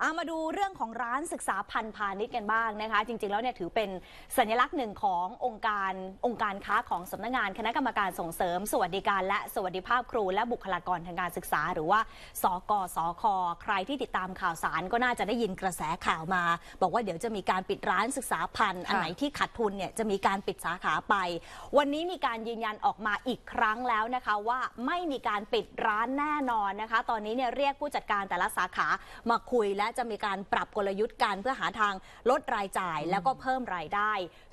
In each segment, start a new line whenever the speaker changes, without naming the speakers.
เอามาดูเรื่องของร้านศึกษาพันธ์พาณิชย์กันบ้างนะคะ จริง ๆ แล้วเนี่ยถือเป็นสัญลักษณ์หนึ่งขององค์การองค์การค้าของสำนักงานคณะกรรมการส่งเสริม สวัสดิการ และสวัสดิภาพครู และบุคลากรทางการศึกษา หรือว่าสกสคใครที่ติดตามข่าวสารก็น่าจะได้ยินกระแสข่าวมา บอกว่าเดี๋ยวจะมีการปิดร้านศึกษาพันธ์อันไหนที่ขาดทุนเนี่ยจะมีการปิดสาขาไป วันนี้มีการยืนยันออกมาอีกครั้งแล้วนะคะว่าไม่มีการปิดร้านแน่นอนนะคะ ตอนนี้เนี่ยเรียกผู้จัดการแต่ละสาขามาคุยและจะมีการปรับกลยุทธ์กันเพื่อหาทางลดรายจ่าย แล้วก็เพิ่มรายได้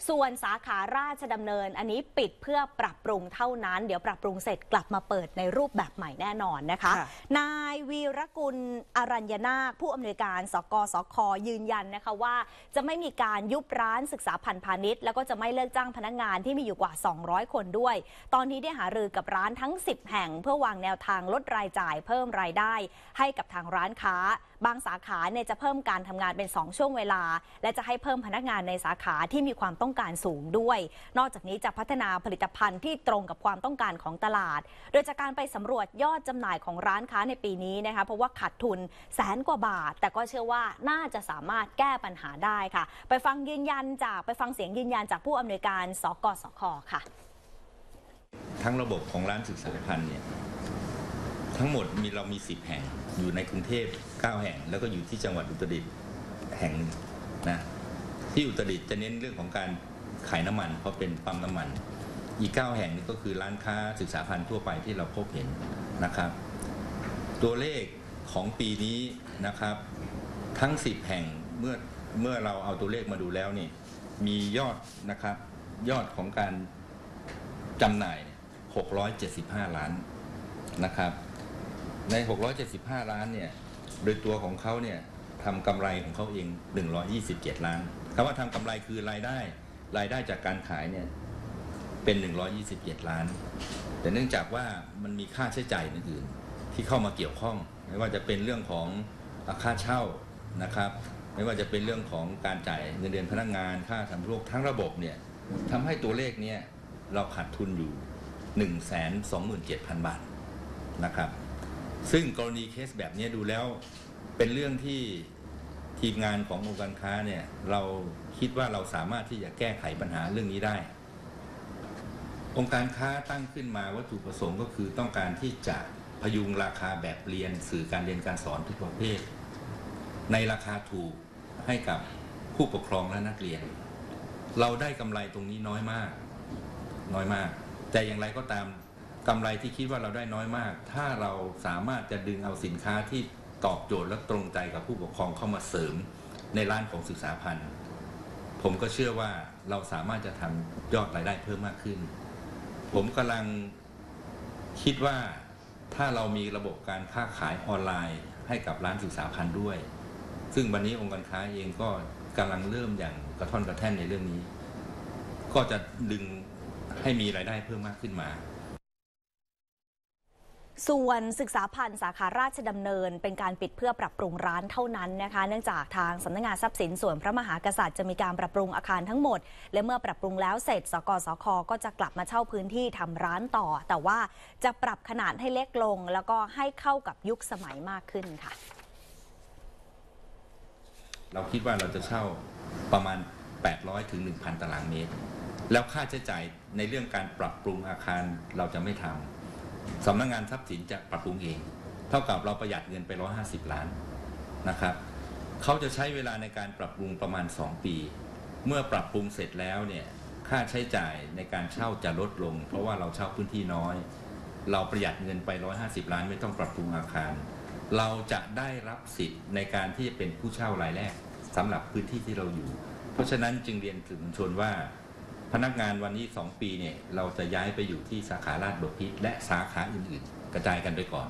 ส่วนสาขาราชดำเนิน อันนี้ปิดเพื่อปรับปรุงเท่านั้น เดี๋ยวปรับปรุงเสร็จกลับมาเปิดในรูปแบบใหม่แน่นอนนะคะ
ค่ะ
นายวีรกุลอรัญญนาคผู้อำนวยการสกสคยืนยันนะคะว่า จะไม่มีการยุบร้านศึกษาพันธ์พาณิชย์แล้วก็จะไม่เลิกจ้างพนักงานที่มีอยู่กว่า 200 คนด้วย ตอนนี้ได้หารือกับร้านทั้ง 10 แห่ง เพื่อวางแนวทางลดรายจ่ายเพิ่มรายได้ ให้กับทางร้านค้า บางสาขาเนี่ยจะเพิ่มการทำงานเป็น 2 ช่วงเวลา และจะให้เพิ่มพนักงานในสาขาที่มีความต้องการสูงด้วย นอกจากนี้จะพัฒนาผลิตภัณฑ์ที่ตรงกับความต้องการของตลาด โดยจากการไปสำรวจยอดจำหน่ายของร้านค้าในปีนี้นะคะเพราะว่าขาดทุนแสนกว่าบาท แต่ก็เชื่อว่าน่าจะสามารถแก้ปัญหาได้ค่ะ ไปฟังยืนยันจากไปฟังเสียงยืนยันจากผู้อำนวยการสกสคค่ะ
ทั้งระบบของร้านศึกษาพันธ์เนี่ย ทั้งหมดมีเรามี 10 แห่ง อยู่ในกรุงเทพ 9 แห่ง แล้วก็อยู่ที่จังหวัดอุตรดิตถ์แห่งนึงนะที่อุตรดิตถ์จะเน้นเรื่องของการขายน้ำมัน เพราะเป็นปั๊มน้ำมัน อีก 9 แห่งนี่ก็คือร้านค้าศึกษาพันธ์ทั่วไปที่เราพบเห็นนะครับ ตัวเลขของปีนี้นะครับ ทั้ง 10 แห่งเมื่อเมื่อเราเอาตัวเลขมาดูแล้วนี่มียอดนะครับยอดของการจำหน่าย 675 ล้านนะครับ ใน 675 ล้านเนี่ย โดยตัวของเขาเนี่ยทำกำไรของเขาเอง 127 ล้านคำว่าทำกำไรคือรายได้ รายได้จากการขายเนี่ยเป็น 127 ล้าน แต่เนื่องจากว่ามันมีค่าใช้จ่ายอื่นๆที่เข้ามาเกี่ยวข้อง ไม่ว่าจะเป็นเรื่องของค่าเช่านะครับ ไม่ว่าจะเป็นเรื่องของการจ่ายเงินเดือนพนักงาน ค่าทำโรคทั้งระบบเนี่ยทำให้ตัวเลขเนี่ยเราขาดทุนอยู่ 127,000 บาทนะครับ ซึ่งกรณีเคสแบบนี้ดูแล้วเป็นเรื่องที่ทีมงานขององค์การค้าเนี่ยเราคิดว่าเราสามารถที่จะแก้ไขปัญหาเรื่องนี้ได้ องค์การค้าตั้งขึ้นมาวัตถุประสงค์ก็คือต้องการที่จะพยุงราคาแบบเรียนสื่อการเรียนการสอนทุกประเภท ในราคาถูกให้กับผู้ปกครองและนักเรียน เราได้กำไรตรงนี้น้อยมาก น้อยมาก แต่อย่างไรก็ตาม กำไรที่คิดว่าเราได้น้อยมาก ถ้าเราสามารถจะดึงเอาสินค้าที่ตอบโจทย์และตรงใจกับผู้ปกครองเข้ามาเสริมในร้านของศึกษาพันธ์ผมก็เชื่อว่าเราสามารถจะทำยอดรายได้เพิ่มมากขึ้น ผมกำลังคิดว่าถ้าเรามีระบบการค้าขายออนไลน์ให้กับร้านศึกษาพันธ์ด้วย ซึ่งวันนี้องค์การค้าเองก็กำลังเริ่มอย่างกระท่อนกระแท่นในเรื่องนี้ ก็จะดึงให้มีรายได้เพิ่มมากขึ้นมา
ส่วนศึกษาพันธ์สาขาราชดำเนิน เป็นการปิดเพื่อปรับปรุงร้านเท่านั้นนะคะ เนื่องจากทางสำนักงานทรัพย์สินส่วนพระมหากษัตริย์จะมีการปรับปรุงอาคารทั้งหมด และเมื่อปรับปรุงแล้วเสร็จ สกสคก็จะกลับมาเช่าพื้นที่ทำร้านต่อ แต่ว่าจะปรับขนาดให้เล็กลง แล้วก็ให้เข้ากับยุคสมัยมากขึ้นค่ะ
เราคิดว่าเราจะเช่าประมาณ 800ถึง1,000 ตารางเมตร แล้วค่าใช้จ่ายในเรื่องการปรับปรุงอาคารเราจะไม่ทำ สำนักงงานทรัพย์สินจะปรับปรุงเอง เท่ากับเราประหยัดเงินไป 150 ล้านนะครับเขาจะใช้เวลาในการปรับปรุงประมาณ 2 ปี เมื่อปรับปรุงเสร็จแล้วเนี่ยค่าใช้จ่ายในการเช่าจะลดลง เพราะว่าเราเช่าพื้นที่น้อย เราประหยัดเงินไป 150 ล้านไม่ต้องปรับปรุงอาคาร เราจะได้รับสิทธิ์ในการที่จะเป็นผู้เช่ารายแรกสำหรับพื้นที่ที่เราอยู่ เพราะฉะนั้นจึงเรียนถึงมวลชนว่า พนักงานวันนี้ 2 ปีเนี่ยเราจะย้ายไปอยู่ที่สาขาลาดบพิตรและสาขาอื่นๆ กระจายกันไปก่อน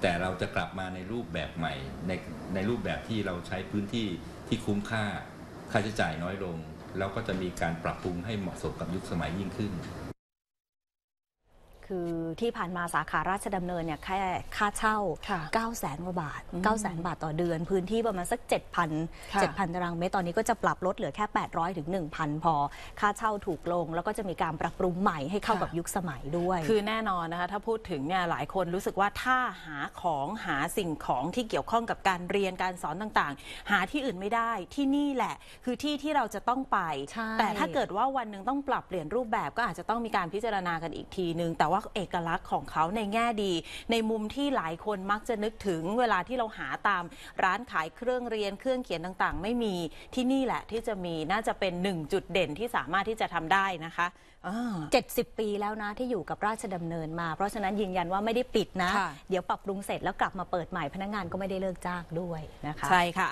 แต่เราจะกลับมาในรูปแบบใหม่ในในรูปแบบที่เราใช้พื้นที่ที่คุ้มค่าค่าใช้จ่ายน้อยลง แล้วก็จะมีการปรับปรุงให้เหมาะสมกับยุคสมัยยิ่งขึ้น
คือที่ผ่านมาสาขาราชดำเนินเนี่ยแค่ค่าเช่า
ค่ะ
9 0 0แสนกว่าบาท
อืม
9 0 0แสนบาทต่อเดือน พื้นที่ประมาณสัก 7,000
ค่ะ
7,000 ตารางเมตร ตอนนี้ก็จะปรับลดเหลือแค่ 800ถึง1,000 พอ ค่าเช่าถูกลง แล้วก็จะมีการปรับปรุงใหม่ให้เข้ากับยุคสมัยด้วย
คือแน่นอนนะคะ ถ้าพูดถึงเนี่ยหลายคนรู้สึกว่าถ้าหาของหาสิ่งของที่เกี่ยวข้องกับการเรียนการสอนต่างๆ หาที่อื่นไม่ได้ที่นี่แหละ คือที่ที่เราจะต้องไป
ใช่
แต่ถ้าเกิดว่าวันหนึ่งต้องปรับเปลี่ยนรูปแบบก็อาจจะต้องมีการพิจารณากันอีกทีนึงแต่ว่าเอกลักษณ์ของเขาในแง่ดี ในมุมที่หลายคนมักจะนึกถึงเวลาที่เราหาตามร้านขายเครื่องเรียนเครื่องเขียนต่างๆ ไม่มีที่นี่แหละที่จะมีน่าจะเป็นหนึ่งจุดเด่นที่สามารถที่จะทำได้นะคะอ่า
70 ปีแล้วนะที่อยู่กับราชดำเนินมา เพราะฉะนั้นยืนยันว่าไม่ได้ปิดนะ
ค่ะ
เดี๋ยวปรับปรุงเสร็จแล้วกลับมาเปิดใหม่พนักงานก็ไม่ได้เลิกจ้างด้วยนะคะ
ใช่ค่ะ